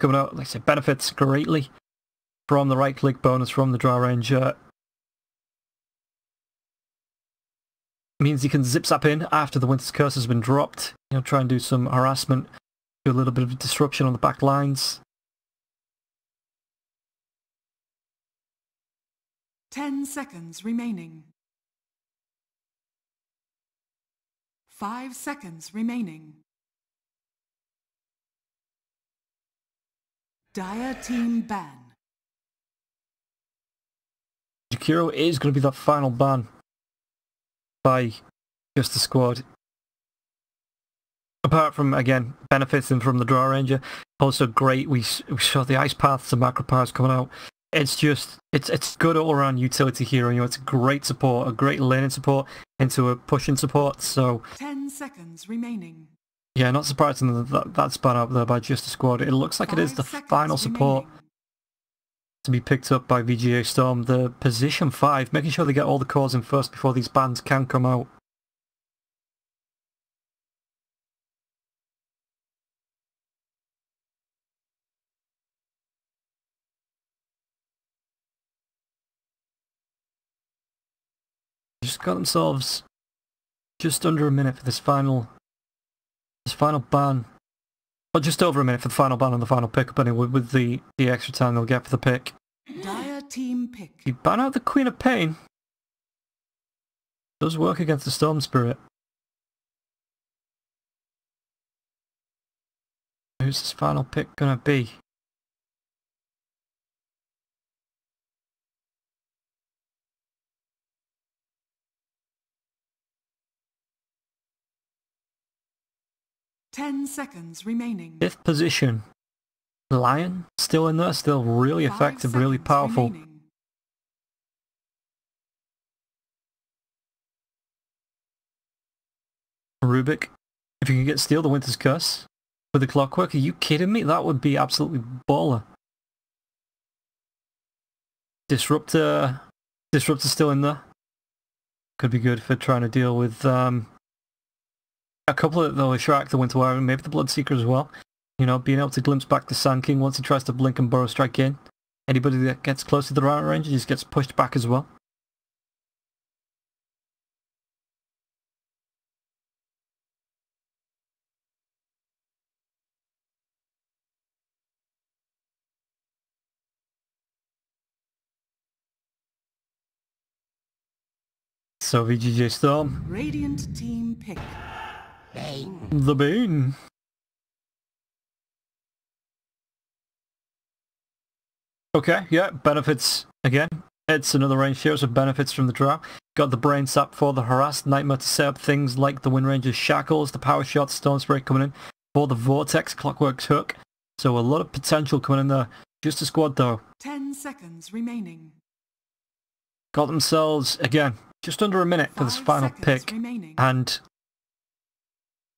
coming out. Like I said, benefits greatly from the right click bonus from the Drow Ranger. Uh, means you can zip zap in after the Winter's Curse has been dropped. You know, try and do some harassment, do a little bit of disruption on the back lines. Ten seconds remaining. Five seconds remaining. Dire team ban. Jakiro is going to be that final ban by just the squad. Apart from, again, benefiting from the Drow Ranger, also great, we, we saw the Ice Paths and Macropyres coming out. It's just, it's it's good all-around utility hero, you know, it's great support, a great laning support into a pushing support, so... Ten seconds remaining. Yeah, not surprising that, that that's ban up there by just the squad. It looks like Five it is the final support remaining. to be picked up by VGJ Storm. The position 5, making sure they get all the cores in first before these bands can come out. Just got themselves just under a minute for this final this final ban. Well, just over a minute for the final ban and the final pick up anyway, with, with the, the extra time they'll get for the pick. Dire team pick. You ban out the Queen of Pain. Does work against the Storm Spirit. Who's this final pick gonna be? Ten seconds remaining. Fifth position. Lion, still in there, still really Five effective, really powerful. remaining. Rubik, if you can get Steel the Winter's Curse with the Clockwork, are you kidding me? That would be absolutely baller. Disruptor, Disruptor still in there. Could be good for trying to deal with um, a couple of Leshrac, the Winter Warrior, maybe the Bloodseeker as well. You know, being able to glimpse back the Sand King once he tries to blink and burrow strike in. Anybody that gets close to the right range just gets pushed back as well. So VGJ Storm, Radiant team pick. The Bane. Okay, yeah, benefits again. It's another range here, so benefits from the Drow. Got the brain sap for the harassed nightmare to set up things like the Wind Ranger's shackles, the power shot, stone spray coming in for the vortex clockwork's hook. So a lot of potential coming in there. Just a squad though. Ten seconds remaining. Got themselves again just under a minute for this final pick, remaining. and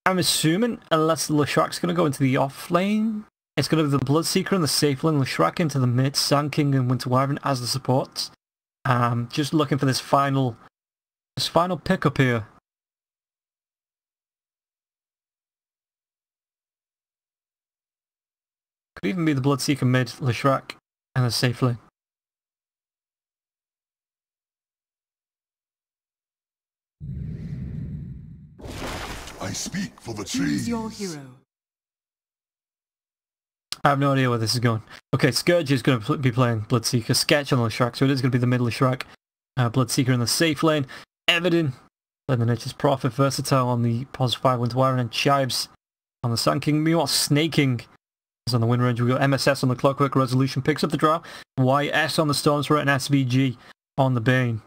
I'm assuming unless the Leshrac's going to go into the off lane, it's going to be the Bloodseeker and the safe lane, Leshrac into the mid, Sand King and Winter Wyvern as the supports. Um, just looking for this final, this final pickup here. Could even be the Bloodseeker mid, Leshrac, and the safe lane. I speak for the Choose trees. your hero. I have no idea where this is going. Okay, Scourge is going to be playing Bloodseeker. Sketch on the Shrek, so it is going to be the middle of Shrek. Uh, Bloodseeker in the safe lane. Evidin, playing the Nature's Prophet. Versatile on the Pos 5 Winter Wyvern. And Chives on the Sand King. Meanwhile, Sneyking is on the Wind Range. We've got MSS on the Clockwork Resolution. Picks up the Drow. YS on the Storm Spirit and SVG on the Bane.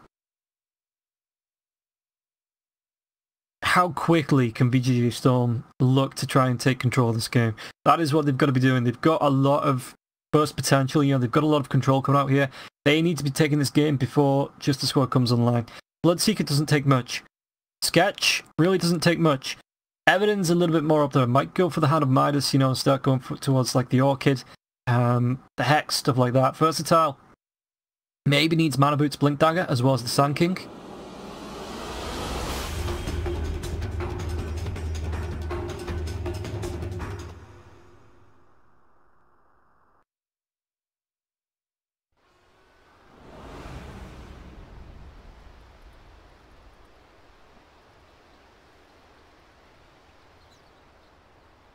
How quickly can VGJ Storm look to try and take control of this game? That is what they've got to be doing. They've got a lot of burst potential. You know, they've got a lot of control coming out here. They need to be taking this game before just the squad comes online. Bloodseeker doesn't take much. Sketch really doesn't take much. Evidence a little bit more up there. Might go for the Hand of Midas, you know, and start going for, towards like the Orchid, um, the Hex, stuff like that. Versatile. Maybe needs Mana Boots Blink Dagger as well as the Sand King.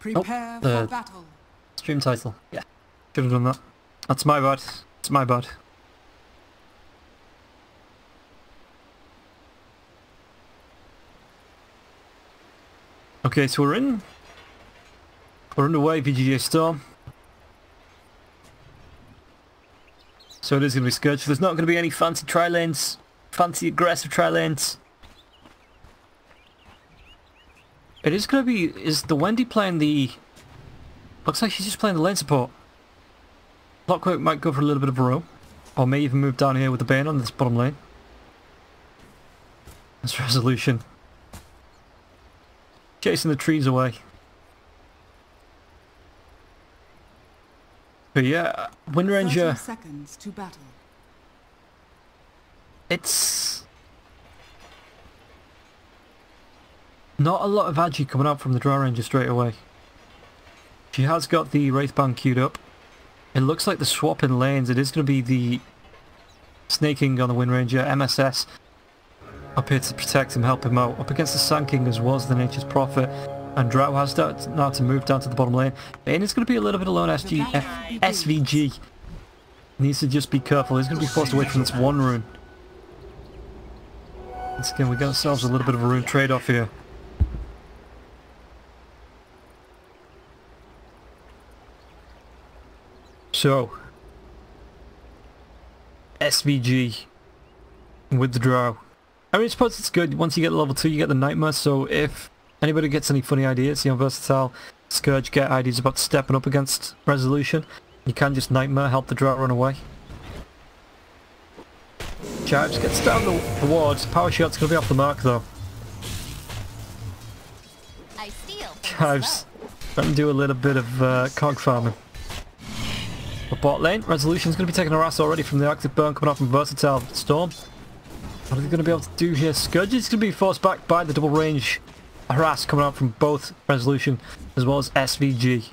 Prepare the- for battle. Stream title. Yeah. Should have done that. That's my bad. It's my bad. Okay, so we're in. We're underway, VGJ Storm. So it is going to be Scourge. There's not going to be any fancy tri lanes, fancy aggressive tri lanes. It is going to be. Is the Wendy playing the Looks like she's just playing the lane support. Clockwork might go for a little bit of a row. Or may even move down here with the Bane on this bottom lane. That's resolution. Chasing the trees away. But yeah, Wind 30 Ranger, seconds to battle. it's... Not a lot of agi coming out from the Drow Ranger straight away. She has got the Wraithband queued up. It looks like the swap in lanes. It is going to be the Sneyking on the Wind Ranger, MSS up here to protect him, help him out. Up against the Sand King as was the Nature's Prophet. And Drow has started now to move down to the bottom lane. Bane is going to be a little bit alone SG, F, SVG. Needs to just be careful. He's going to be forced away from this one rune. Once again, we got ourselves a little bit of a rune trade-off here. So, SVG withdraw. I mean, I suppose it's good. Once you get level 2, you get the Nightmare, so if anybody gets any funny ideas, you know, Versatile, Scourge get ideas about stepping up against Resolution, you can just Nightmare, help the drow run away. Chives gets down the, the wards. Power shot's going to be off the mark, though. I steal from the Chives, let me do a little bit of uh, cog farming. But bot lane, Resolution's going to be taking a ass already from the Arctic Burn coming off from Versatile Storm. What are they going to be able to do here? Scourge is going to be forced back by the double range harass coming out from both Resolution as well as SVG.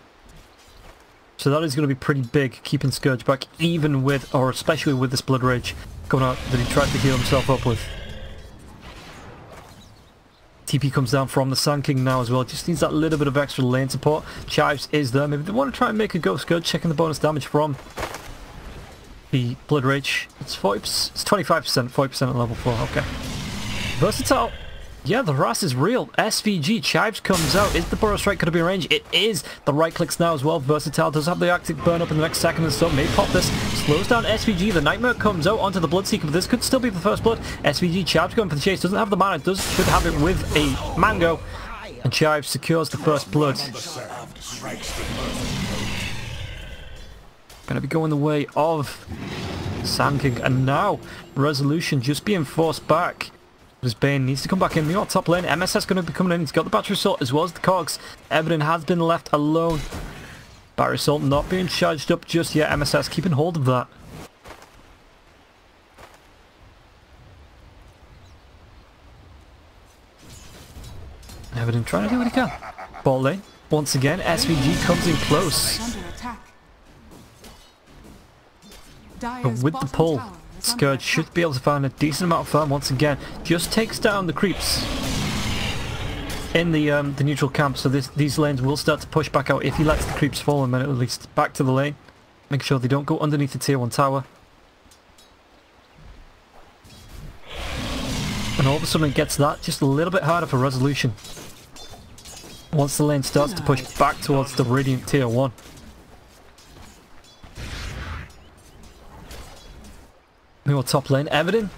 So that is going to be pretty big, keeping Scourge back, even with, or especially with this Blood Rage coming out that he tried to heal himself up with. TP comes down from the Sand King now as well. Just needs that little bit of extra lane support. Chives is there. Maybe they want to try and make a ghost go checking the bonus damage from the Blood Rage. It's 40, it's 25%, 40% at level 4. Okay. Versatile. Yeah, the harass is real. SVG, Chives comes out. Is the Burrow Strike going to be in range? It is. The right clicks now as well. Versatile does have the Arctic Burn up in the next second and so may pop this. Slows down SVG. The Nightmare comes out onto the Bloodseeker, but this could still be the first blood. SVG, Chives going for the chase. Doesn't have the mana. Does should have it with a Mango. And Chives secures the first blood. Gonna be going the way of Sand King. And now, Resolution just being forced back. As Bane needs to come back in the top lane. MSS going to be coming in. He's got the battery assault as well as the cogs. Evident has been left alone. Battery assault not being charged up just yet. MSS keeping hold of that. Evident trying to do what he can. Ball lane. Once again, SVG comes in close. But with the pull, tower is under Scourge should be able to find a decent amount of farm once again. Just takes down the creeps in the um, the neutral camp, so this, these lanes will start to push back out if he lets the creeps fall a minute at least. Back to the lane. Make sure they don't go underneath the tier 1 tower. And all of a sudden it gets that just a little bit harder for resolution. Once the lane starts to push back towards the Radiant tier 1. Your top lane, Everton.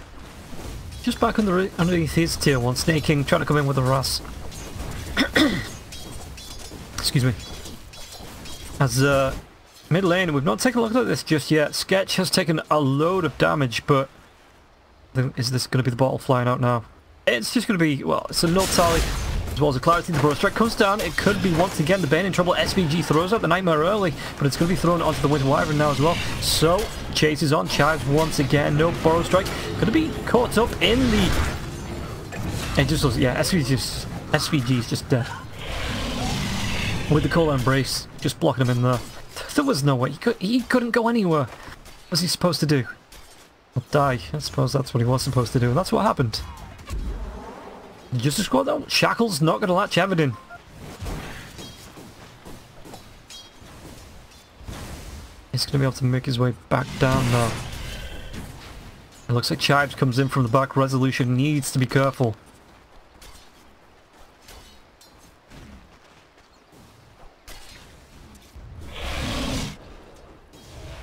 Just back under, underneath his tier 1, Sneyking, trying to come in with a Ras. Excuse me. As uh, mid lane, we've not taken a look at this just yet. Sketch has taken a load of damage, but is this going to be the bottle flying out now? It's just going to be, well, it's a null tally as a clarity. The Burrow Strike comes down. It could be once again the Bane in trouble. SVG throws out the Nightmare early, but it's going to be thrown onto the Winter Wyvern now as well. So, chases on. Chives once again. No Burrow Strike. Going to be caught up in the... It just was, yeah, SVG just, SVG is just dead. With the Cold Embrace, just blocking him in there. There was no way. He, could, he couldn't go anywhere. What was he supposed to do? Well, die. I suppose that's what he was supposed to do. And that's what happened. Just a squat though. Shackle's not going to latch Everdeen. He's going to be able to make his way back down now. It looks like Chives comes in from the back. Resolution needs to be careful.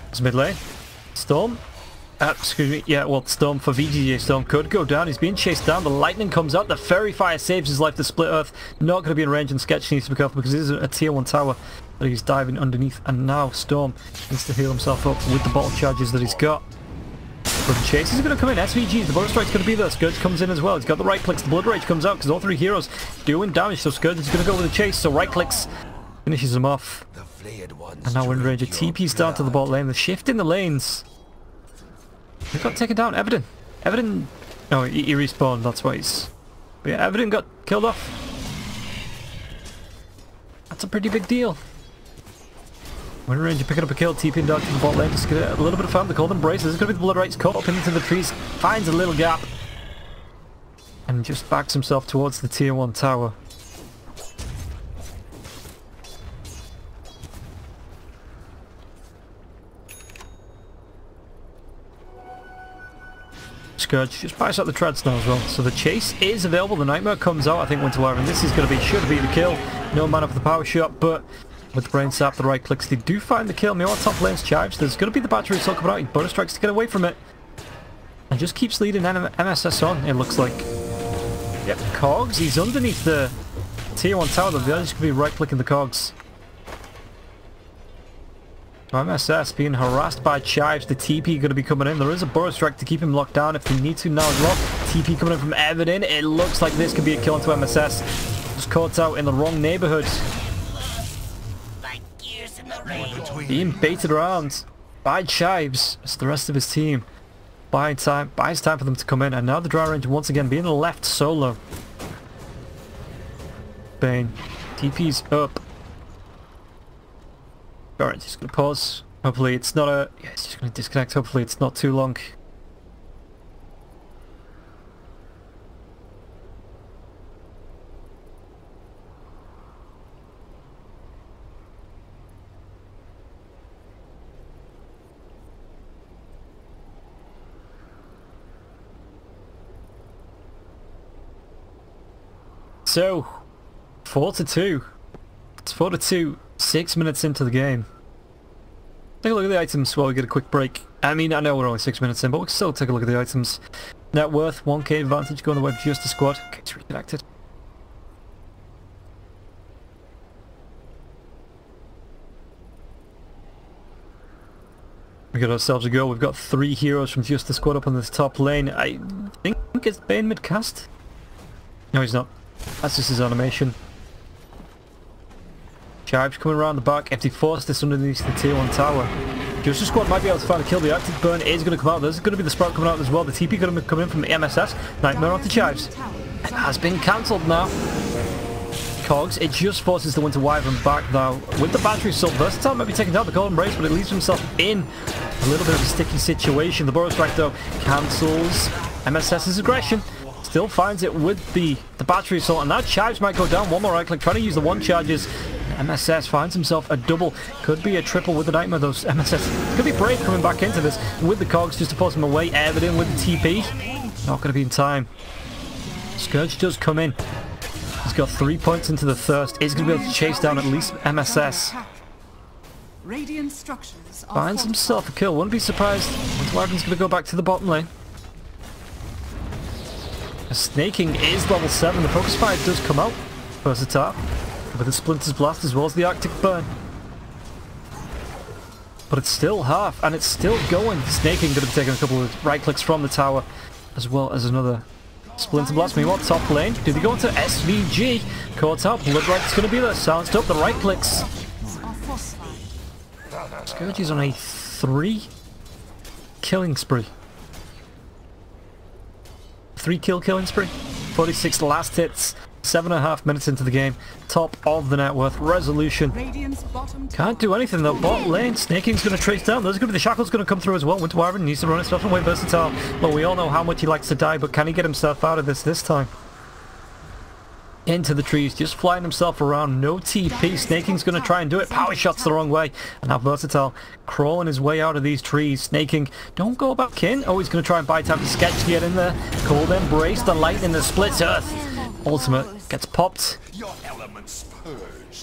It's mid lane. Storm uh, excuse me. Yeah, well, Storm for VGJ Storm could go down. He's being chased down. The lightning comes out. The Faerie Fire saves his life. The Split Earth not going to be in range and Sketch needs to be careful because this is a tier 1 tower that he's diving underneath. And now Storm needs to heal himself up with the bottle charges that he's got. But the chase is going to come in. SVGs, the Blood Strike's going to be there. Scourge comes in as well. He's got the right clicks. The Blood Rage comes out because all three heroes doing damage. So Scourge is going to go with the chase. So right clicks finishes him off. And now Wind Ranger TP's down to the bot lane. The shift in the lanes. He got taken down. Everdeen. Everdeen... No, he, he respawned. That's why he's... But yeah, Everdeen got killed off. That's a pretty big deal. Wind Ranger picking up a kill, TPing down to the bot lane. Just get a little bit of fun. The Cold Embrace. This is going to be the Blood Rite's caught up into the trees. Finds a little gap. And just backs himself towards the tier 1 tower. Scourge just buys out the treads now as well. So the chase is available. The Nightmare comes out. I think Winter Wyvern. This is going to be, should be the kill. No mana for the power shot, but with the brain sap, the right clicks, they do find the kill. Meanwhile, top lane's charged. There's going to be the battery assault coming out. He bonus strikes to get away from it. And just keeps leading MSS on, it looks like. Yep, Cogs. He's underneath the tier 1 tower. The other's going to be right clicking the Cogs. MSS being harassed by Chives. The TP going to be coming in. There is a Burrow Strike to keep him locked down if they need to now as well. TP coming in from Everdeen. It looks like this could be a kill into MSS. Just caught out in the wrong neighborhood. Being baited around by Chives as the rest of his team. Buying time, buys time for them to come in. And now the Dry range once again being left solo. Bane. TP's up. Alright, just gonna pause. Hopefully it's not a... Yeah, it's just gonna disconnect. Hopefully it's not too long. So, 4 to 2. It's 4 to 2, 6 minutes into the game. Take a look at the items while we get a quick break. I mean, I know we're only 6 minutes in, but we'll still take a look at the items. Net worth, 1k advantage going the way of just the squad. Okay, it's reconnected. We got ourselves a go. We've got three heroes from just the squad up on this top lane. I think it's Bane mid-cast. No, he's not. That's just his animation. Chives coming around the back. If they force this underneath the tier 1 tower, the Squad might be able to find a kill. The Arctic Burn is going to come out. There's going to be the sprout coming out as well. The TP going to come in from the MSS. Nightmare onto Chives. It has been cancelled now. Cogs, it just forces the Winter Wyvern back though. With the battery so versatile might be taking down the Cold Embrace, but it leaves himself in a little bit of a sticky situation. The Burrow Strike though cancels MSS's aggression. Still finds it with the, the battery assault, and now Chives might go down. One more right click, trying to use the one charges. MSS finds himself a double. Could be a triple with the Nightmare, those MSS. Could be Brave coming back into this with the Cogs just to force him away. Everdeen with the TP. Not going to be in time. Scourge does come in. He's got three points into the thirst. Is going to be able to chase down at least MSS. Finds himself a kill. Wouldn't be surprised. Wyvern's going to go back to the bottom lane. Sneyking is level 7. The Focus Fire does come out. Versatile. With the Splinter's Blast as well as the Arctic Burn. But it's still half, and it's still going. Sneyking going to be taking a couple of right clicks from the tower, as well as another Splinter Blast. Meanwhile, top lane. Do they go into SVG? Caught up. Blood Rite's going to be there. Silenced up. The right clicks. Scourge is on a three killing spree. Three kill killing spree. 46 last hits. Seven and a half minutes into the game. Top of the net worth. Resolution. Can't do anything though. Bot lane. Sneyking's going to trace down. There's going to be the Shackle's going to come through as well. Winter Wyvern needs to run his stuff away versatile. Well, we all know how much he likes to die, but can he get himself out of this this time? Into the trees, just flying himself around. No TP. Sneyking's going to try and do it. Power shots the wrong way. And now Versatile crawling his way out of these trees. Sneyking, don't go back in. Oh, he's going to try and buy time for Sketch to get in there. Cold Embrace, the lightning that splits Earth. Ultimate gets popped.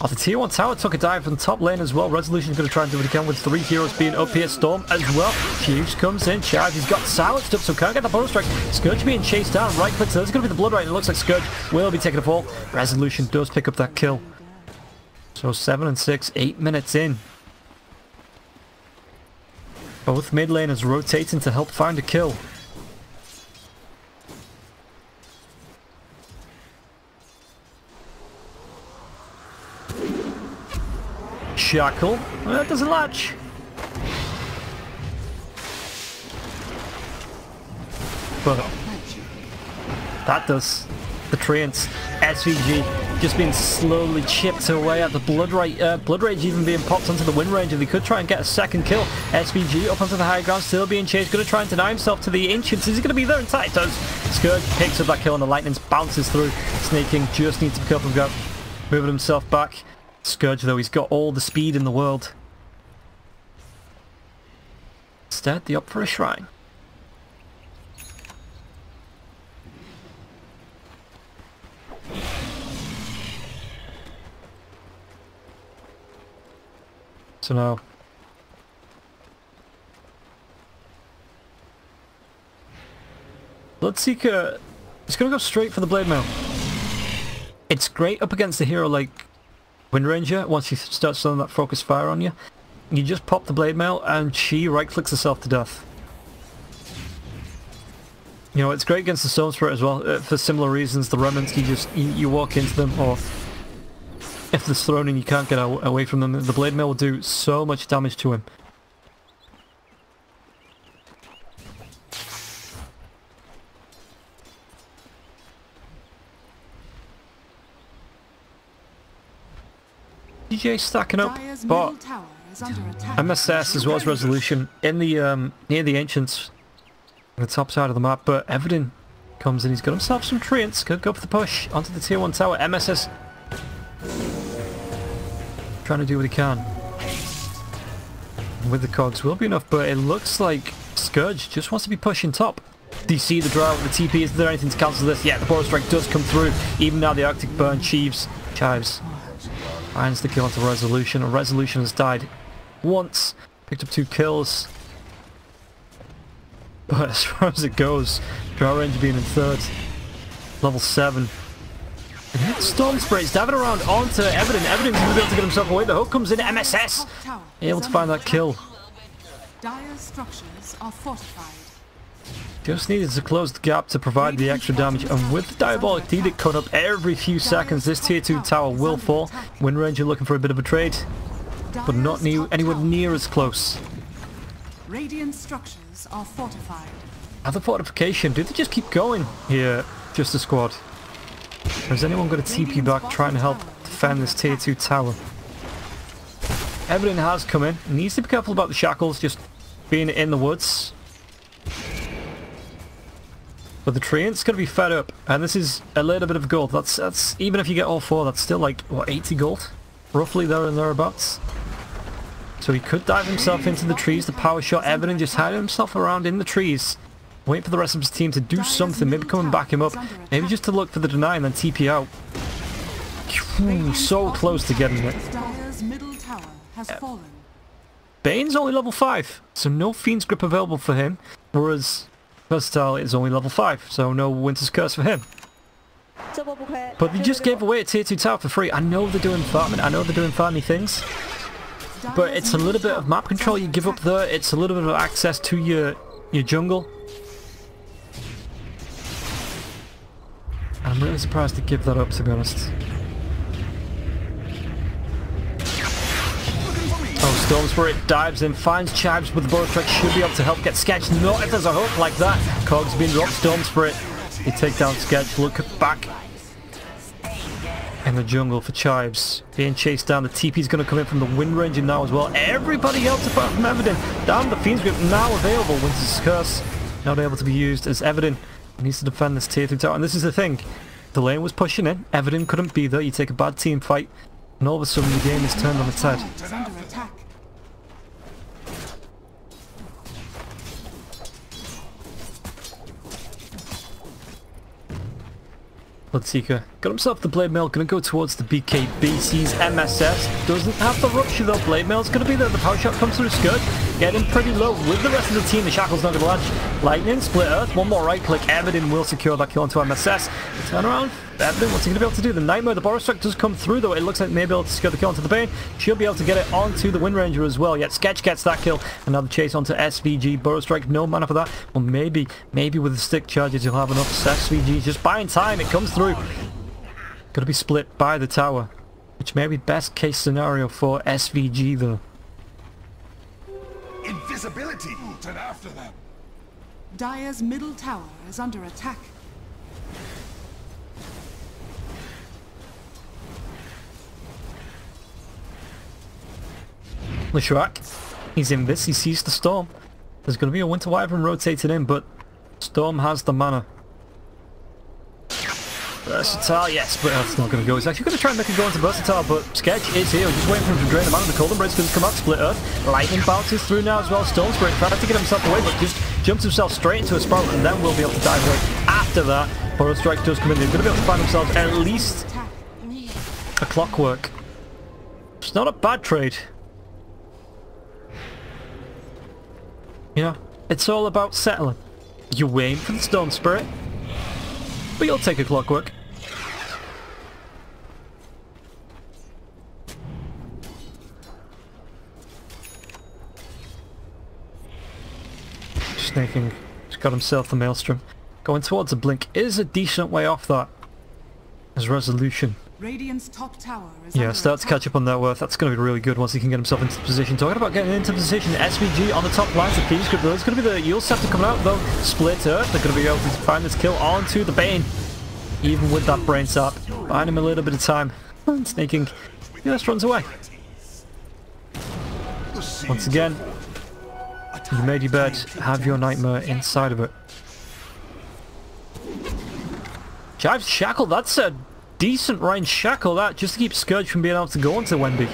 The tier 1 tower took a dive from the top lane as well. Resolution's going to try and do it again with three heroes being up here. Storm as well. Chiefs comes in. Charge, he's got silenced up, so can't get the bonus strike. Scourge being chased down. Right click, so there's going to be the Blood Rite. It looks like Scourge will be taking a fall. Resolution does pick up that kill. So 7 and 6, 8 minutes in. Both mid laners rotating to help find a kill. Well, that doesn't latch. But that does. The trains. SVG just being slowly chipped away at the Blood Rage, uh, Blood Rage even being popped onto the Wind Range if he could try and get a second kill. SVG up onto the high ground, still being chased, going to try and deny himself to the Ancients. Is he going to be there in time? Does. Scourge picks up that kill and the Lightning bounces through. Sneyking just needs to pick up and go. Moving himself back. Scourge though, he's got all the speed in the world. Instead, they opt for a shrine. So now... Bloodseeker going to go straight for the Blade Mail. It's great up against a hero like Wind Ranger, once he starts throwing that focus fire on you, you just pop the blade mail and she right clicks herself to death. You know, it's great against the Storm Spirit as well, uh, for similar reasons. The Remnants, you just, you, you walk into them, or if there's thrown and you can't get away from them, the blade mail will do so much damage to him. DJ stacking up, but middle tower is under attack. MSS as well as Resolution in the um, near the Ancients, on the top side of the map. But Everton comes in, he's got himself some treants. Could go for the push onto the tier one tower. MSS trying to do what he can with the cogs will be enough, but it looks like Scourge just wants to be pushing top. Do you see the Drow with the TP? Is there anything to cancel this? Yeah, the Burrow Strike does come through. Even now the Arctic Burn Chiefs, Chives finds the kill onto Resolution. And Resolution has died once, picked up two kills. But as far as it goes, Drow Range being in third, level 7. And Storm Sprays diving around onto Evident. Evident's going to be able to get himself away. The hook comes in, MSS able to find that kill. Dire's structures are fortified. Just needed to close the gap to provide the extra damage, and with the Diabolic Edict coming up every few seconds, this tier 2 tower will fall. Wind Ranger looking for a bit of a trade, but not new, anywhere near as close. Radiant structures are fortified. Other fortification, do they just keep going here, just a squad? Or is anyone going to TP back trying to help defend this tier 2 tower? Evelyn has come in, needs to be careful about the shackles, just being in the woods. But the treant's going to be fed up, and this is a little bit of gold. That's that's even if you get all four, that's still like what 80 gold, roughly there and thereabouts. So he could dive himself into the trees. The power shot Evan just hiding himself around in the trees, wait for the rest of his team to do something. Maybe come and back him up. Maybe just to look for the deny and then TP out. So close to getting it. Dire's middle tower has fallen. Bane's only level 5, so no Fiend's Grip available for him, whereas Versatile is only level 5, so no Winter's Curse for him. But they just gave away a tier 2 tower for free. I know they're doing farming, I know they're doing farmy things, but it's a little bit of map control you give up there, it's a little bit of access to your, your jungle. I'm really surprised to give that up, to be honest. Storm Spirit dives in, finds Chives with the Burrow Strike, should be able to help get Sketch. Not if there's a hook like that. Cog's been dropped, Storm Spirit. They take down Sketch, look back in the jungle for Chives. Being chased down, the TP's going to come in from the Wind Ranger now as well. Everybody else apart from Evident. Down the Fiend's Grip now available. Winter's Curse not able to be used as Evident needs to defend this tier 3 tower. And this is the thing. The lane was pushing in. Everton couldn't be there. You take a bad team fight, and all of a sudden the game is turned on its head. Bloodseeker got himself the Blade Mail, gonna go towards the BKB, sees MSS, doesn't have the rupture though, Blade Mail's gonna be there, the power shot comes through Scourge, getting pretty low with the rest of the team, the Shackle's not gonna latch, Lightning, Split Earth, one more right click, Everton will secure that kill onto MSS, turn around, Everton, what's he gonna be able to do? The Nightmare, the Burrow Strike does come through though, it looks like maybe able to secure the kill onto the Bane, she'll be able to get it onto the Wind Ranger as well, yet Sketch gets that kill, another chase onto SVG, Burrow Strike, no mana for that, well maybe, maybe with the stick charges you'll have enough, SVG just buying time, it comes through, Gonna be split by the tower. Which may be best case scenario for SVG though. Invisibility! Turn after them! Dire's middle tower is under attack. Leshrac, he's in this, he sees the storm. There's gonna be a Winter Wyvern rotating in, but Storm has the mana. Versatile, yes, but that's not going to go. He's actually going to try and make it go into Versatile, but Sketch is here. Just waiting for him to drain him out. The Golden Braid's going to come out, Split Earth. Lightning bounces through now as well. Storm Spirit trying to get himself away, but just jumps himself straight into a Spiral, and then will be able to dive away. After that, Burrow Strike does come in. They're going to be able to find themselves at least a Clockwork. It's not a bad trade. You know, it's all about settling. You aim for the Storm Spirit, but you'll take a Clockwork. Sneyking. He's got himself the Maelstrom. Going towards a Blink is a decent way off that. As Resolution. Radiant's top tower is Yeah, start to catch up on that worth. That's going to be really good once he can get himself into position. Talking about getting into position, SVG on the top lines of Thieves Group. There's going to be the Eul's Scepter coming out though. Split Earth. They're going to be able to find this kill onto the Bane. Even with that Brain Sap. Buying him a little bit of time. And sneaking. He just runs away. Once again, you made your bed. Have your Nightmare inside of it. Jive's Shackle. That's a decent range shackle that just to keep Scourge from being able to go onto Wendy.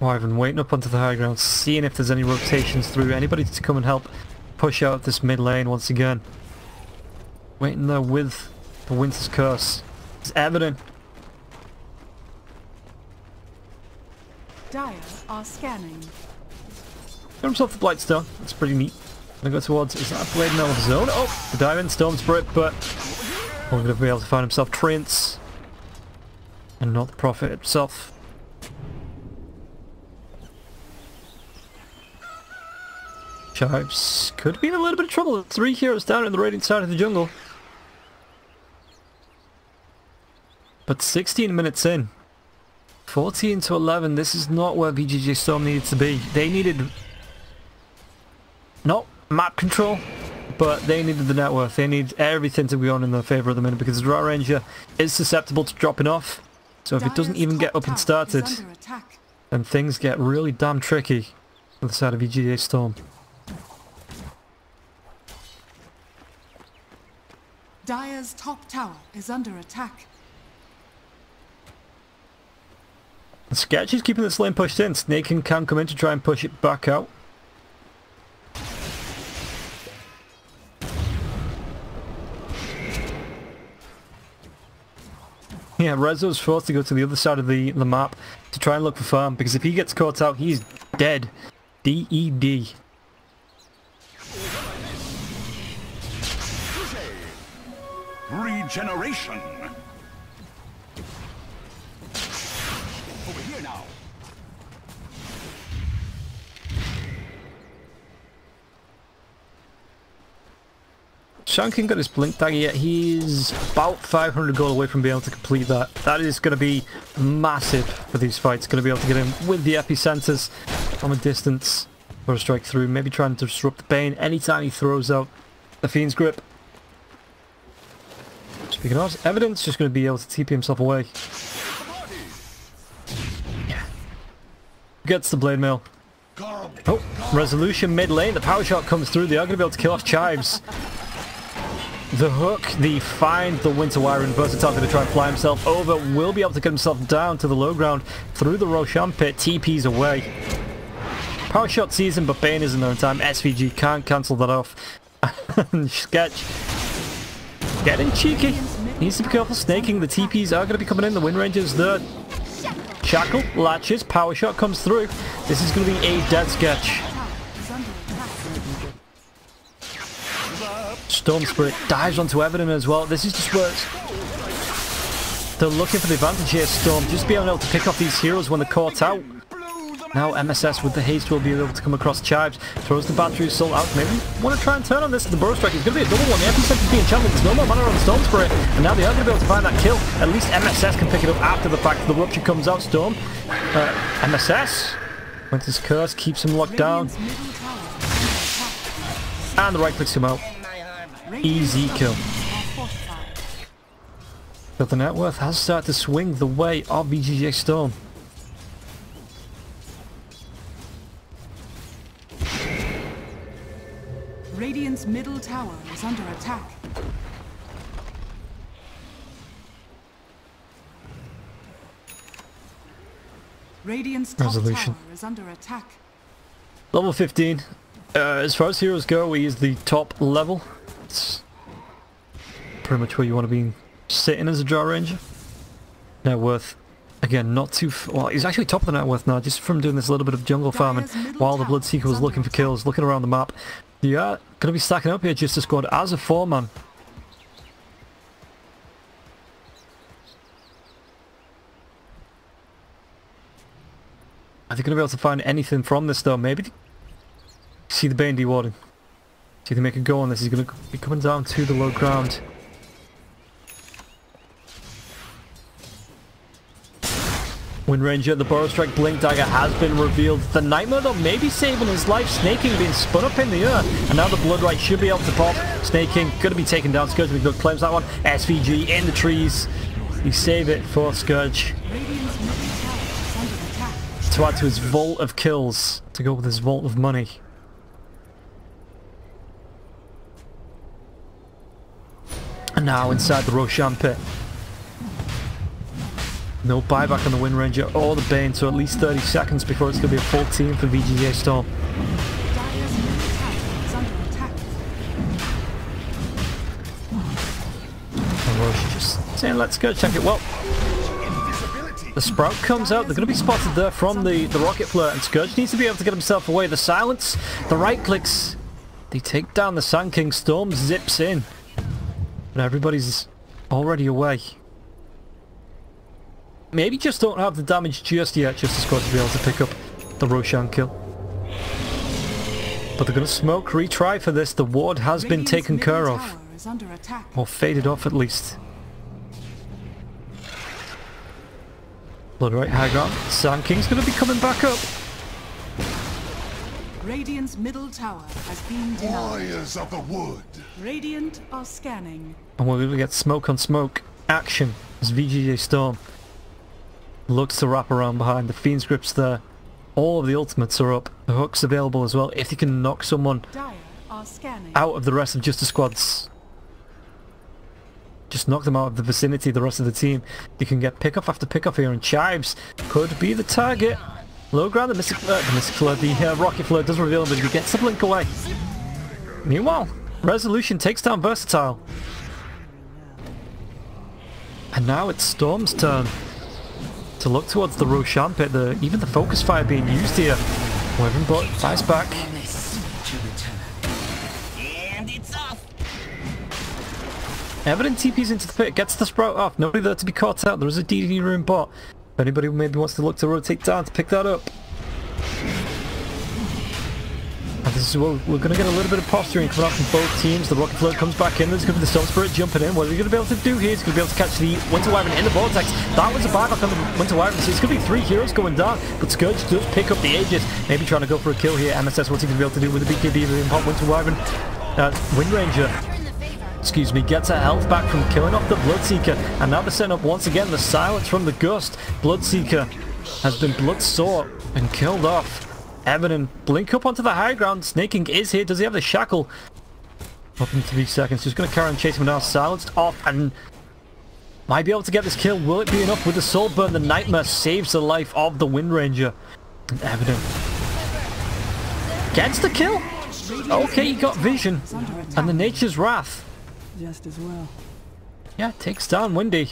Wyvern waiting up onto the high ground, seeing if there's any rotations through. Anybody to come and help push out this mid lane once again. Waiting there with the Winter's Curse. It's evident. Dire are scanning. Got himself the Blightstone. That's pretty neat. Gonna go towards, is that a Blade Mail of Zone? Oh, the Diamond Stone Spirit, but only gonna be able to find himself Treants. And not the Prophet itself. Chives could be in a little bit of trouble. Three heroes down in the Radiant side of the jungle. But 16 minutes in. 14 to 11, this is not where VGJ Storm needed to be. They needed not map control, but they needed the net worth. They need everything to be on in their favour at the minute because the Drow Ranger is susceptible to dropping off. So if it doesn't even get up and started, then things get really damn tricky on the side of VGJ Storm. Dire's top tower is under attack. And Sketch is keeping this lane pushed in. Sneyking can come in to try and push it back out. Yeah, Rezo's forced to go to the other side of the, the map to try and look for farm because if he gets caught out, he's dead. D-E-D. Regeneration! Shankin got his blink dagger yet he's about 500 gold away from being able to complete that. That is going to be massive for these fights. Going to be able to get him with the epicenters from a distance for a strike through. Maybe trying to disrupt the Bane anytime he throws out the Fiend's Grip. Ignores evidence, just going to be able to TP himself away. Gets the blade mail. Oh, resolution mid lane. The power shot comes through. They are going to be able to kill off Chives. The hook, the find, the winter wire, and versatile to try and fly himself over. Will be able to get himself down to the low ground through the Roshan pit. TP's away. Power shot sees him, but Bane isn't in time. SVG can't cancel that off. Sketch getting cheeky. Needs to be careful Sneyking. The TPs are going to be coming in. The Wind Rangers there. Shackle, latches, power shot comes through. This is going to be a dead sketch. Storm Spirit dives onto Evident as well. This is just where they're looking for the advantage here, Storm. Just being able to pick off these heroes when they're caught out. Now MSS with the haste will be able to come across Chives. Throws the battery assault out. Maybe want to try and turn on this. The burrow strike is going to be a double one. The epicenter is being channeled. There's no more mana on Storm Spirit. And now they are going to be able to find that kill. At least MSS can pick it up after the fact. The rupture comes out. Storm. Uh, MSS. Winter's Curse keeps him locked down. And the right clicks him out. Easy kill. But the net worth has started to swing the way of VGJ Storm. Radiant's middle tower is under attack. Radiant's top Resolution. tower is under attack. Level 15. Uh, as far as heroes go, he is the top level. It's pretty much where you want to be sitting as a drow ranger. Net worth, again, not too... Well, he's actually top of the net worth now, just from doing this little bit of jungle farming while the Bloodseeker was looking for kills, looking around the map. Yeah, going to be stacking up here just a squad as a four-man. Are they going to be able to find anything from this though? Maybe... See the Bane dewarding. See if they make a go on this. He's going to be coming down to the low ground. Wind Ranger, the Burrow Strike Blink Dagger has been revealed. The Nightmare though may be saving his life. Sneyking being spun up in the air. And now the Blood Rite should be able to pop. Sneyking going to be taken down. Scourge be good. Claims that one. SVG in the trees. You save it for Scourge to add to his vault of kills. To go with his vault of money. Now inside the Roshan pit. No buyback on the Wind Ranger or the Bane, so at least 30 seconds before it's going to be a full team for VGJ Storm. And Roche just saying, let's go check it. Well, the Sprout comes out. They're going to be spotted there from the, the Rocket Flare, and Scourge needs to be able to get himself away. The silence, the right clicks, they take down the Sand King. Storm zips in. But everybody's already away. Maybe just don't have the damage just yet, just as squad to be able to pick up the Roshan kill. But they're going to smoke, retry for this. The ward has been taken care of. tower is under attack. Or faded off at least. Blood Rite high ground. Sand King's going to be coming back up. Radiant's middle tower has been denied. Warriors of the wood. Radiant are scanning. And we're going to get smoke on smoke action as VGJ Storm looks to wrap around behind. The Fiend's Grip's there. All of the ultimates are up. The hook's available as well. If you can knock someone out of the rest of just the squads, just knock them out of the vicinity, the rest of the team, you can get pickoff after pickoff here, and Chives could be the target. Low ground, the Mystic, uh, the Mystic Flare, the uh, Rocket Flare does reveal him, but he gets the blink away. Meanwhile, Resolution takes down Versatile. And now it's Storm's turn to look towards the Roshan pit. The, even the focus fire being used here. Wyvern but fires back. And. Evident TP's into the pit, gets the sprout off. Nobody there to be caught out. There is a DD room bot. If anybody maybe wants to look to rotate down to pick that up. This is what we're going to get a little bit of posturing coming out from both teams. The Rocket Float comes back in. There's going to be the Storm Spirit jumping in. What are we going to be able to do here? He's going to be able to catch the Winter Wyvern in the Vortex. That was a buyback on the Winter Wyvern. So it's going to be three heroes going down. But Scourge does pick up the Aegis. Maybe trying to go for a kill here. MSS, what's he going to be able to do with the BKB and pop Winter Wyvern? Uh, Wind Ranger excuse me, gets her health back from killing off the Bloodseeker. And now they're setting up once again the silence from the Gust. Bloodseeker has been blood sought and killed off. Evan blink up onto the high ground. Sneyking is here. Does he have the shackle? Up in three seconds. Just going to carry on chasing him now. Silenced off and might be able to get this kill. Will it be enough with the soul burn? The nightmare saves the life of the Wind Ranger. And Evan gets the kill. Okay, he got vision. And the Nature's Wrath. Just as well. Yeah, takes down Windy.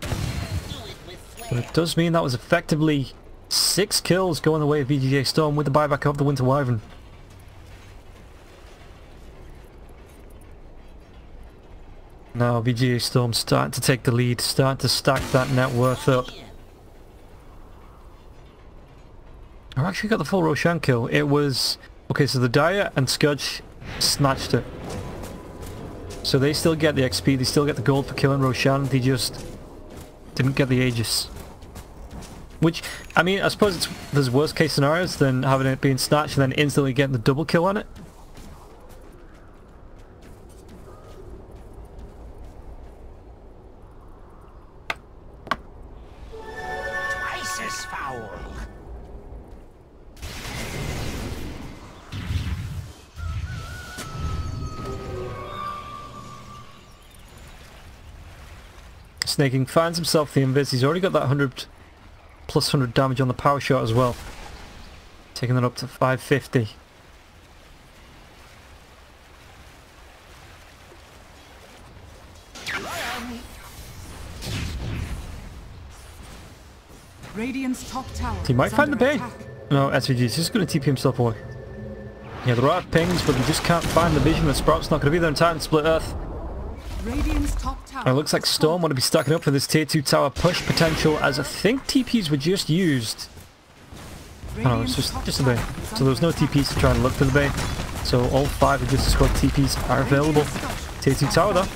But it does mean that was effectively six kills going the way of VGJ Storm with the buyback of the Winter Wyvern. Now VGJ Storm starting to take the lead, starting to stack that net worth up. I've actually got the full Roshan kill. It was... Okay, so the Dire and Scourge snatched it. So they still get the XP, they still get the gold for killing Roshan, they just didn't get the Aegis. Which, I mean, I suppose it's, there's worst case scenarios than having it being snatched and then instantly getting the double kill on it. Foul. Sneyking finds himself the invis, he's already got that 100 plus 100 damage on the power shot as well. Taking that up to 550. Radiant's top tower. He might find the bay. attack. No, SVG's just going to TP himself away. Yeah, there are pings, but they just can't find the vision. The Sprout's not going to be there in time to split Earth. Radiant's top tower. And it looks like Storm want to be stacking up for this tier 2 tower push potential as I think TPs were just used. Oh, no, it's just, just a bay. So there was no. TPs to try and look for the bay. So all five of just squad TPs are available. Tier 2 tower though.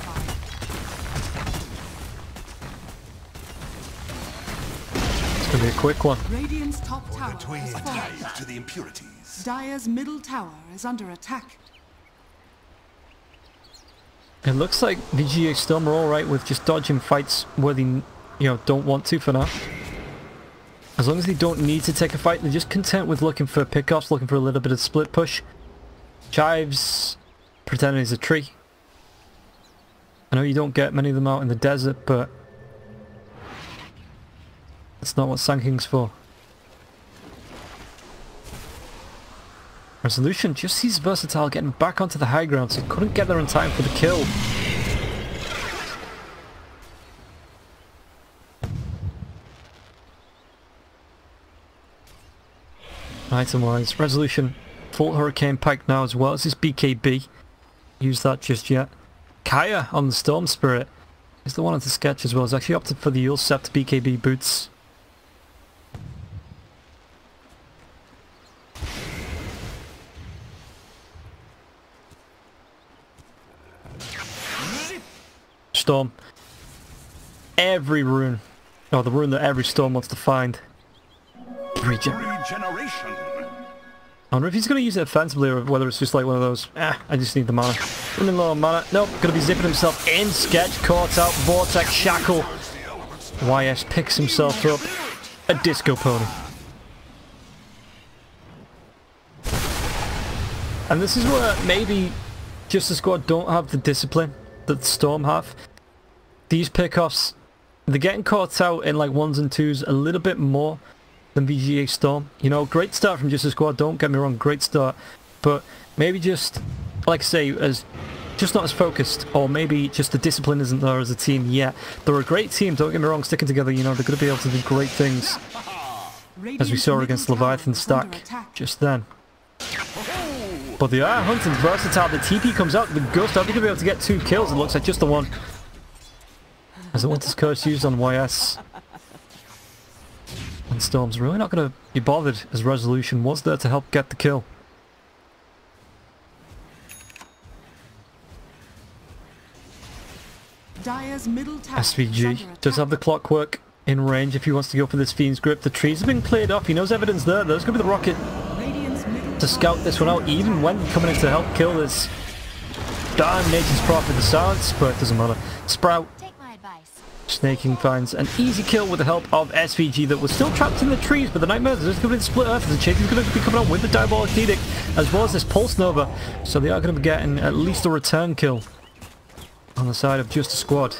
It's going to be a quick one. Radiant's top tower Between has fallen. slave to the impurities. Dire's middle tower is under attack. It looks like VGJ Storm are alright with just dodging fights where they, you know, don't want to for now. As long as they don't need to take a fight, they're just content with looking for pickoffs, looking for a little bit of split push. Chives pretending he's a tree. I know you don't get many of them out in the desert, but that's not what Sand King's for. Resolution just sees Versatile getting back onto the high ground, so he couldn't get there in time for the kill. Item wise, Resolution, full Hurricane Pike now as well as his BKB. Use that just yet. Kaya on the Storm Spirit is the one at the sketch as well. He's actually opted for the Ulcept BKB boots. Storm. Every rune. Oh, the rune that every Storm wants to find. Regen. Regeneration. I wonder if he's going to use it offensively or whether it's just like one of those, ah, I just need the mana. Running low on mana. Nope, going to be zipping himself in. Sketch, caught out, Vortex, Shackle. YS picks himself up. A Disco Pony. And this is where maybe just the squad don't have the discipline that the Storm have. These pickoffs, they're getting caught out in like ones and twos a little bit more than VGJ Storm. You know, great start from just a squad, don't get me wrong, great start. But maybe just, like I say, as just not as focused, or maybe just the discipline isn't there as a team yet. They're a great team, don't get me wrong, sticking together, you know, they're going to be able to do great things, as we saw against Leviathan stack just then. But they are hunting versatile. The TP comes out. The Ghost are going to be able to get two kills. It looks like just the one. As the Winter's Curse used on YS. And Storm's really not going to be bothered as Resolution was there to help get the kill. Dire's middle tower is SVG does have the clockwork in range if he wants to go for this Fiend's Grip. The trees have been cleared off. He knows evidence there. There's going to be the rocket to scout this one out, even when coming in to help kill this Darn Nature's Prophet the silence, but it doesn't matter. Sprout Take my advice. Sneyking finds an easy kill with the help of SVG that was still trapped in the trees, but the Nightmares are just going to split earth, as and Shady's going to be coming on with the Diabolic Edict, as well as this Pulse Nova, so they are going to be getting at least a return kill on the side of just a squad.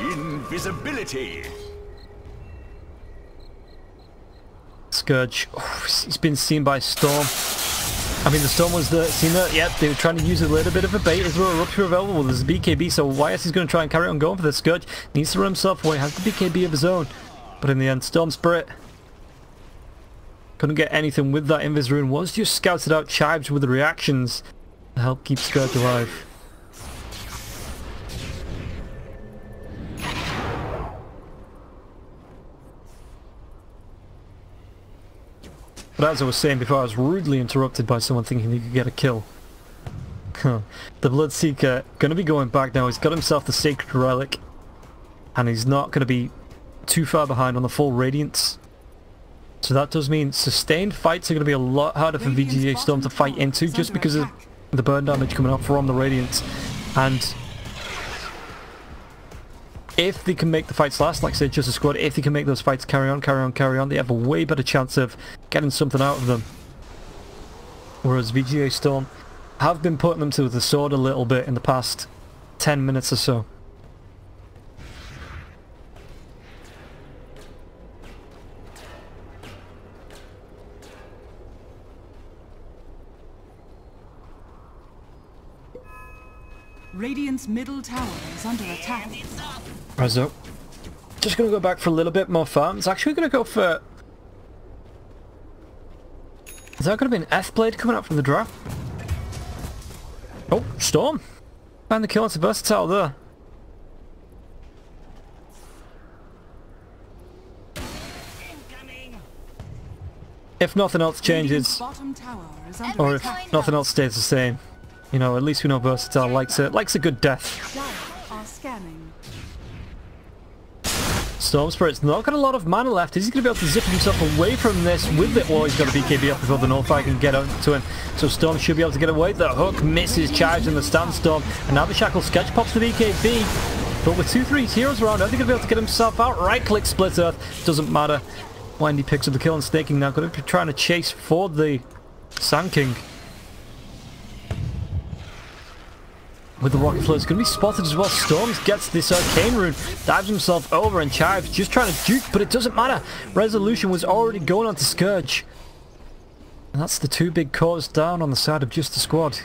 Invisibility. Scourge, oh, he's been seen by Storm. I mean, the Storm was the seen that. Yep, they were trying to use a little bit of a bait as well. A rupture available. There's a BKB, so YS is going to try and carry on going for the Scourge. Needs to run himself away. Has the BKB of his own, but in the end, Storm Spirit couldn't get anything with that Invis rune. Was just scouted out Chives with the reactions to help keep Scourge alive. But as I was saying before, I was rudely interrupted by someone thinking he could get a kill. the Bloodseeker going to be going back now. He's got himself the Sacred Relic. And he's not going to be too far behind on the full Radiance. So that does mean sustained fights are going to be a lot harder for VGJ Storm to fight into just because of the burn damage coming up from the Radiance. And if they can make the fights last, like I said, just a squad, if they can make those fights carry on, carry on, carry on, they have a way better chance of getting something out of them. Whereas VGJ Storm have been putting them to the sword a little bit in the past 10 minutes or so. Radiant's middle tower is under attack. Rezo. Just going to go back for a little bit more farms. Actually going to go for... Is that going to be an F-Blade coming up from the draft? Oh, Storm. Find the kill. It's a versatile there. Incoming. If nothing else changes, bottom tower is under or if nothing else stays the same, you know, at least we know Versatile likes it. Likes a good death. Storm Spirit's not got a lot of mana left. Is he going to be able to zip himself away from this with it? Well, he's got a BKB up before the North Northfire can get out to him. So Storm should be able to get away. The hook misses Chives in the Sandstorm. And now the Shackle Sketch pops the BKB. But with two, three heroes around, are they going to be able to get himself out? Right-click Split Earth. Doesn't matter. Wendy picks up the kill and Sneyking now. Going to be trying to chase for the Sand King. With the rocket flow. It's going to be spotted as well. Storms gets this uh, arcane rune, dives himself over and chives, just trying to juke, but it doesn't matter. Resolution was already going on to Scourge. And that's the two big cores down on the side of just the squad.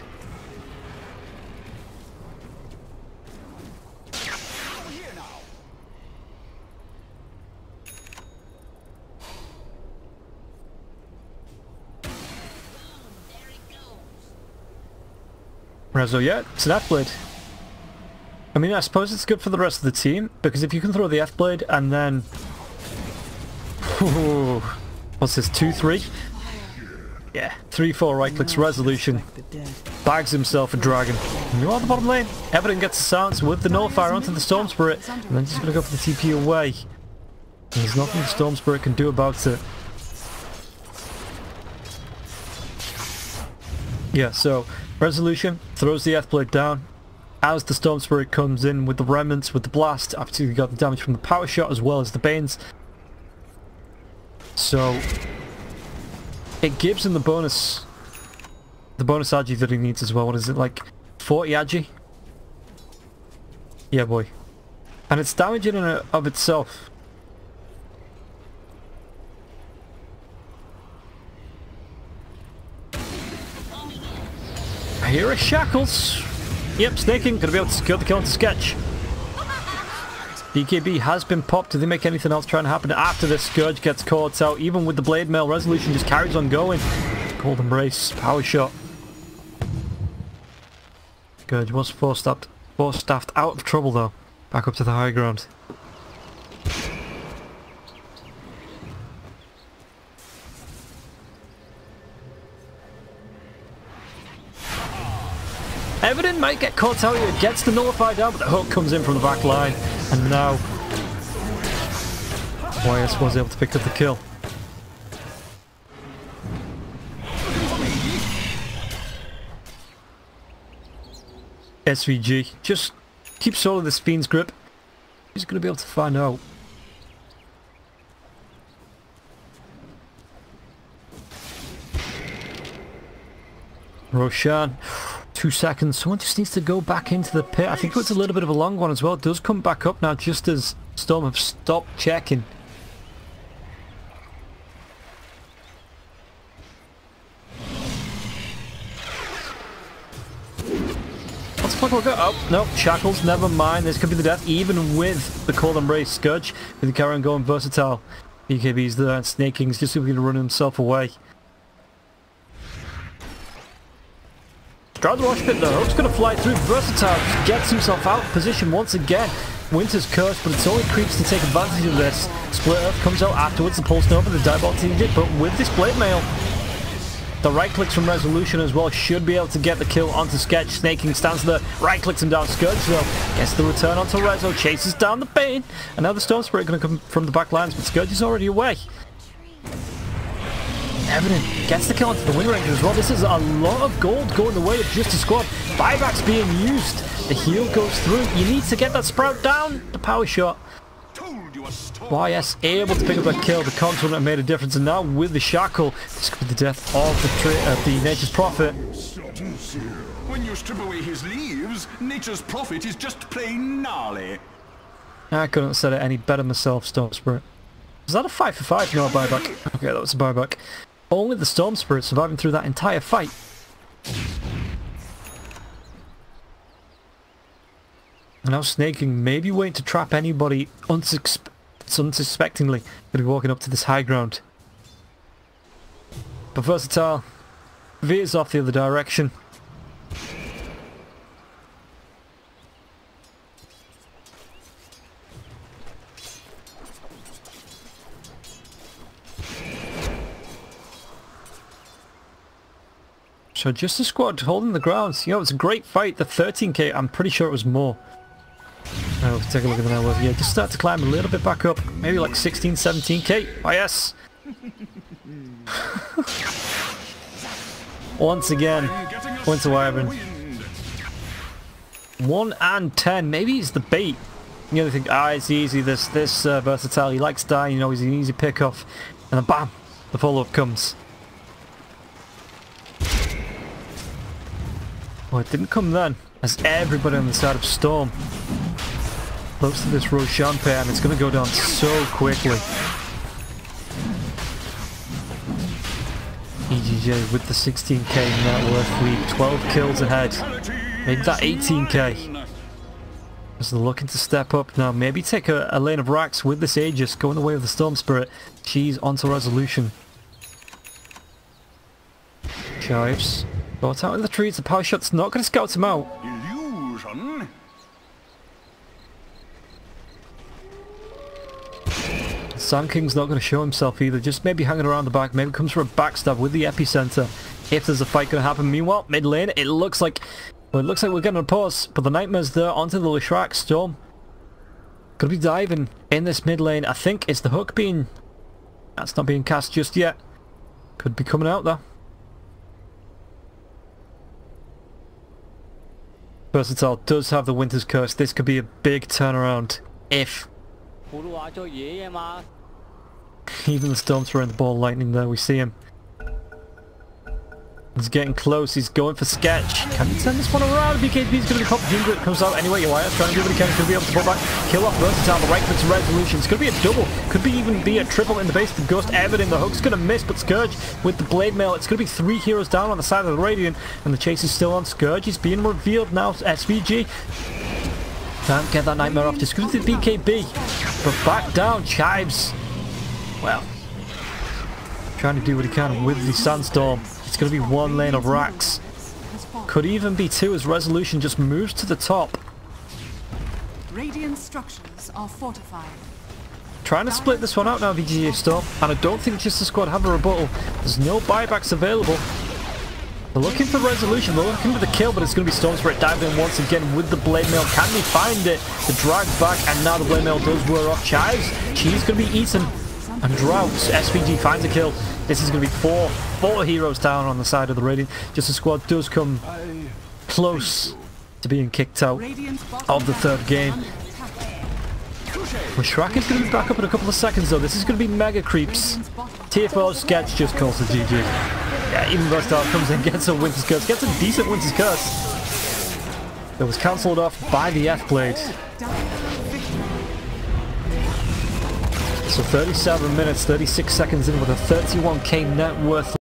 Rezo, it's an F-Blade. I mean, I suppose it's good for the rest of the team, because if you can throw the F-Blade and then... Ooh, what's this, 2-3? Yeah, 3-4 right clicks, resolution. Bags himself a dragon. And you are the bottom lane. Everton gets a silence with the Nullifier onto the Storm Spirit, and then just going to go for the TP away. And there's nothing the Storm Spirit can do about it. Yeah, so Resolution throws the F-Blade down. As the Storm Spirit comes in with the Remnants, with the Blast, after you got the damage from the Power Shot as well as the Banes. So, it gives him the bonus, the bonus Agi that he needs as well. What is it, like 40 Agi? Yeah, boy. And it's damaging in of itself. Here are Shackles. Yep, Sneyking, gonna be able to secure the kill into Sketch. BKB has been popped. Do they make anything else trying to happen after this Scourge gets caught out? Even with the Blade Mail, Resolution just carries on going. Cold Embrace, Power Shot. Scourge was force-staffed force staffed out of trouble though. Back up to the high ground. Everton might get caught out here, gets the nullify down, but the hook comes in from the back line. And now YS was able to pick up the kill. SVG. Just keep solo this Fiend's grip. He's going to be able to find out. Roshan. Two seconds. Someone just needs to go back into the pit. I think it's a little bit of a long one as well. It does come back up now just as Storm have stopped checking. Oh, no. Shackles, never mind. This could be the death, even with the Cold Embrace Scourge. With the Karen going versatile. BKB's there, and Sneyking's just going to run himself away. The rush pit though. Hook's to fly through. Versatile gets himself out of position once again. Winter's cursed, but it's only creeps to take advantage of this. Split Earth comes out afterwards. The Pulse Nova, the Diabolic Edict, but with this Blade Mail, the right clicks from Resolution as well should be able to get the kill onto Sketch. Sneyking stands there, right clicks him down. Scourge though gets the return onto Rezo, chases down the Bane. The Storm Spirit going to come from the back lines, but Scourge is already away. Evident gets the kill onto the Wind Ranger as well. This is a lot of gold going the way of Just a Squad. Buybacks being used. The heal goes through. You need to get that Sprout down. The power shot. YS able to pick up that kill. The wouldn't have made a difference. And now with the shackle, this could be the death of the, uh, the Nature's Prophet. When you strip away his leaves, Nature's Prophet is just plain gnarly. I couldn't have said it any better myself, Storm Spirit. Was that a 5 for 5? No, a buyback. Okay, that was a buyback. Only the Storm Spirit surviving through that entire fight. And now Sneyking maybe waiting to trap anybody unsuspe unsuspectingly to be walking up to this high ground. But Versatile veers off the other direction. So just a squad holding the ground. You know, it's a great fight. The 13k, I'm pretty sure it was more. Oh, take a look at the numbers. Yeah, just start to climb a little bit back up. Maybe like 16, 17k. Oh, yes. Once again, points to Wyvern. 1 and 10. Maybe it's the bait. You know, they think, ah, it's easy. This this uh, versatile. He likes dying. You know, he's an easy pick off. And then bam, the follow-up comes. Oh, it didn't come then. As everybody on the side of Storm close to this Roshan pair and it's going to go down so quickly. VGJ with the 16k net worth lead, 12 kills ahead. Maybe that 18k. As they're looking to step up now, maybe take a, a lane of racks with this Aegis, going the way of the Storm Spirit. She's onto Resolution. Chives. Got out in the trees, the power shot's not going to scout him out. Illusion? Sand King's not going to show himself either, just maybe hanging around the back, maybe comes for a backstab with the epicenter if there's a fight going to happen. Meanwhile, mid lane, it looks like well, it looks like we're getting a pause, but the Nightmare's there onto the Leshrac Storm. Could be diving in this mid lane. I think it's the hook being... That's not being cast just yet. Could be coming out though. Versatile does have the Winter's Curse. This could be a big turnaround if even the Storm's throwing the ball lightning there, we see him. He's getting close, he's going for sketch. Can he turn this one around? BKB's going to popped. Hindra comes out anyway. Elias trying to do what he can. He's going to be able to pull back. Kill off Versatile. The right clicks resolution. It's going to be a double. Could be even be a triple in the base. The Ghost Evan in the hook's going to miss, but Scourge with the Blade Mail. It's going to be three heroes down on the side of the Radiant, and the chase is still on Scourge. He's being revealed now. SVG can't get that Nightmare off. Just go to the BKB. But back down, Chives. Well, trying to do what he can with the Sandstorm. It's going to be one lane of racks. Could even be two as Resolution just moves to the top. Radiant structures are fortified. Trying to split this one out now, VGJ Storm. And I don't think just the squad have a rebuttal. There's no buybacks available. They're looking for resolution, they're looking for the kill, but it's going to be Storm Spirit diving in once again with the Blade Mail. Can they find it? The drag back, and now the Blade Mail does wear off Chives. She's going to be eaten. And Droughts, SVG finds a kill. This is going to be four, four heroes down on the side of the Radiant. Just the squad does come close to being kicked out of the third game. Well, Shrek is going to be back up in a couple of seconds though. This is going to be mega creeps. Tier 4 sketch just calls the GG. Yeah, even Rustar comes in, gets a Winter's Curse, gets a decent Winter's Curse. It was cancelled off by the F-Blade. So 37 minutes, 36 seconds in with a 31k net worth